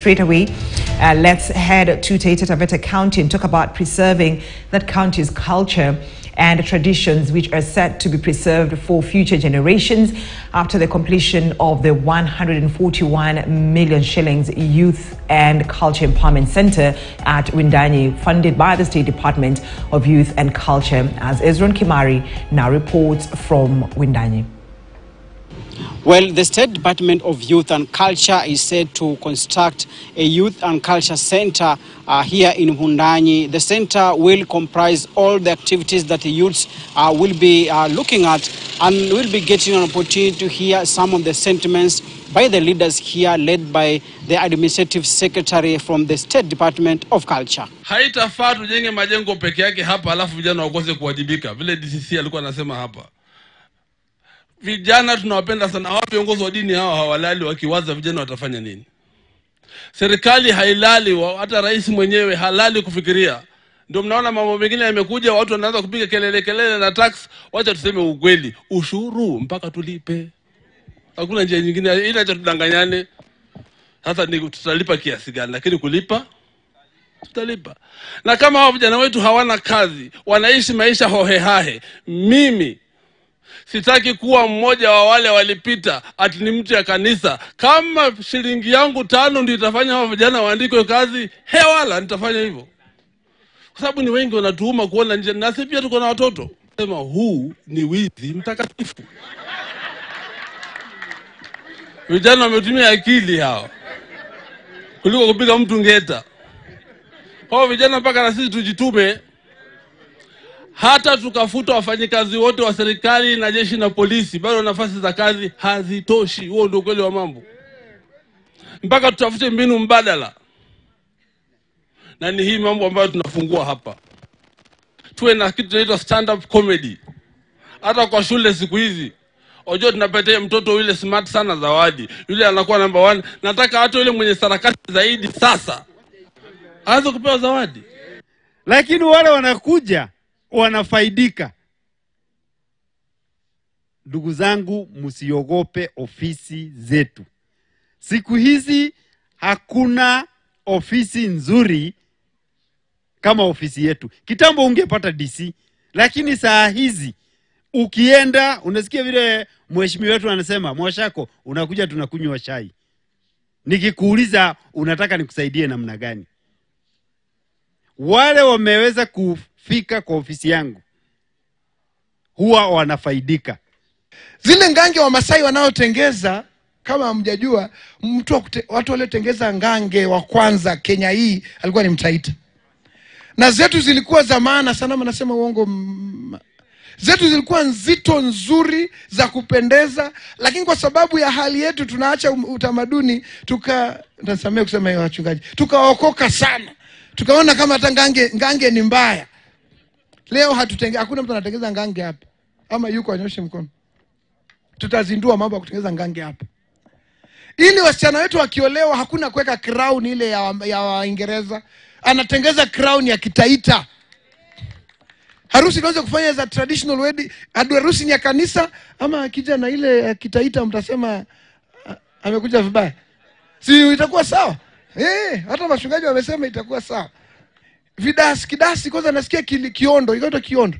Straight away, uh, let's head to Taita Taveta County and talk about preserving that county's culture and traditions, which are set to be preserved for future generations after the completion of the 141 million shillings Youth and Culture Empowerment Center at Windani, funded by the State Department of Youth and Culture, as Ezron Kimari now reports from Windani. Well, the State Department of Youth and Culture is said to construct a youth and culture center uh, here in Hundanyi. The center will comprise all the activities that the youths uh, will be uh, looking at and will be getting an opportunity to hear some of the sentiments by the leaders here, led by the administrative secretary from the State Department of Culture. Haitafaa tujenge majengo peke yake hapa alafu vijana wakose kuwajibika, vile DCC alikuwa anasema hapa. Vijana tunawapenda sana. Hawa viongozi wa dini hawa hawalali wakiwaza vijana watafanya nini. Serikali hailali, hata rais mwenyewe halali kufikiria. Ndio mnaona mambo mengine yamekuja, watu wanaanza kupiga kelele kelele na tax. Wacha tuseme ukweli, ushuru mpaka tulipe, hakuna njia nyingine, ila acha tudanganyane. Sasa ni tutalipa kiasi gani, lakini kulipa tutalipa. Na kama hao vijana wetu hawana kazi, wanaishi maisha hohehahe, mimi sitaki kuwa mmoja wa wale walipita ati ni mtu ya kanisa. Kama shilingi yangu tano ndio itafanya hawa vijana waandikwe kazi, hewala, nitafanya hivyo, kwa sababu ni wengi wanatuuma kuona nje, nasi pia tuko na watoto. Sema huu ni wizi mtakatifu. Vijana wametumia akili hawa kuliko kupiga mtu ngeta. kwao vijana mpaka na sisi tujitume hata tukafuta wafanyikazi wote wa serikali na jeshi na polisi, bado nafasi za kazi hazitoshi. Huo ndio ukweli wa mambo, mpaka tutafute mbinu mbadala, na ni hii mambo ambayo tunafungua hapa. Tuwe na kitu tunaitwa stand up comedy, hata kwa shule siku hizi Unajua tunapatia mtoto yule smart sana zawadi, yule anakuwa number one. Nataka hata yule mwenye sarakasi zaidi sasa aweze kupewa zawadi. lakini wale wanakuja wanafaidika. Ndugu zangu, msiogope ofisi zetu. Siku hizi hakuna ofisi nzuri kama ofisi yetu. Kitambo ungepata DC, lakini saa hizi ukienda, unasikia vile mheshimiwa wetu anasema, Mwashako, unakuja tunakunywa chai. Nikikuuliza unataka nikusaidie namna gani? Wale wameweza kufika kwa ofisi yangu huwa wanafaidika. zile ngange wa Masai wanaotengeza kama hamjajua, mtu watu waliotengeza ngange wa kwanza Kenya hii alikuwa ni Mtaita, na zetu zilikuwa za maana sana. ama Nasema uongo? Zetu zilikuwa nzito, nzuri, za kupendeza, lakini kwa sababu ya hali yetu tunaacha utamaduni, tuka nasamea kusema hiyo wachungaji, tukaokoka sana, tukaona kama hata ngange, ngange ni mbaya. Leo hatutenge, hakuna mtu anatengeza ngange hapa, ama yuko anyoshe mkono. Tutazindua mambo ya kutengeneza ngange hapa. Ili wasichana wetu wakiolewa hakuna kuweka crown ile ya ya waingereza. Anatengeza crown ya kitaita. Harusi inaweza kufanya za traditional wedding harusi ni ya kanisa ama akija na ile ya kitaita mtasema amekuja vibaya. Si itakuwa sawa eh hata wachungaji wamesema itakuwa sawa vidasi kidasi kwanza nasikia kili, kiondo ikaitwa kiondo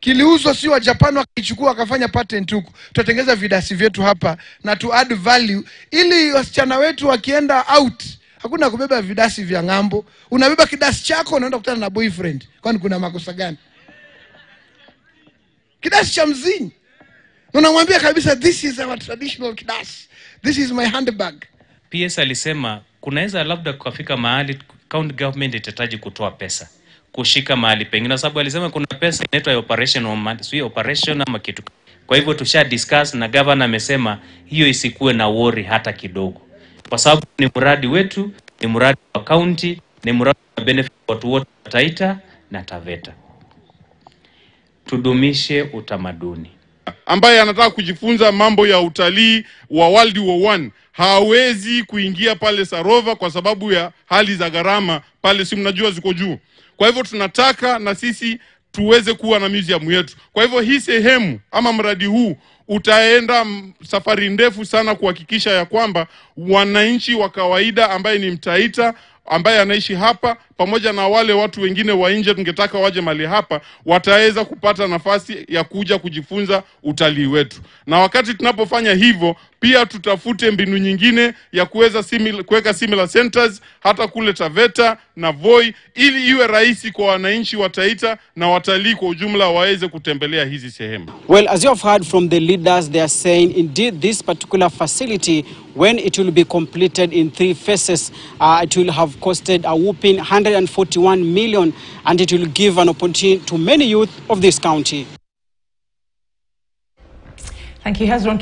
kiliuzwa si wa Japan wakaichukua wakafanya patent huko. Tutatengeza vidasi vyetu hapa na tu add value, ili wasichana wetu wakienda out, hakuna kubeba vidasi vya ng'ambo. Unabeba kidasi chako, unaenda kukutana na boyfriend. Kwani kuna makosa gani? Kidasi cha mzini, unamwambia kabisa, this is our traditional kidasi, this is my handbag. PS alisema kunaweza labda kukafika mahali county government itahitaji kutoa pesa kushika mahali pengine, kwa sababu alisema kuna pesa inaitwa ya operation sio operation ama kitu. Kwa hivyo tusha discuss na governor amesema hiyo isikuwe na worry hata kidogo, kwa sababu ni mradi wetu, ni mradi wa county, ni mradi wa benefit watu wote Taita na Taveta. Tudumishe utamaduni. Ambaye anataka kujifunza mambo ya utalii wa World War One hawezi kuingia pale Sarova kwa sababu ya hali za gharama pale, si mnajua ziko juu. Kwa hivyo tunataka na sisi tuweze kuwa na museum yetu. Kwa hivyo hii sehemu ama mradi huu utaenda safari ndefu sana kuhakikisha ya kwamba wananchi wa kawaida ambaye ni Mtaita ambaye anaishi hapa pamoja na wale watu wengine wa nje tungetaka waje mali hapa wataweza kupata nafasi ya kuja kujifunza utalii wetu. Na wakati tunapofanya hivyo, pia tutafute mbinu nyingine ya kuweza simil- kuweka similar centers hata kule Taveta na Voi, ili iwe rahisi kwa wananchi wa Taita na watalii kwa ujumla waweze kutembelea hizi sehemu. Well, as you have heard from the leaders, they are saying indeed this particular facility, when it will be completed in three phases, uh, it will have costed a whooping 141 million and it will give an opportunity to many youth of this county. Thank you, Hezron.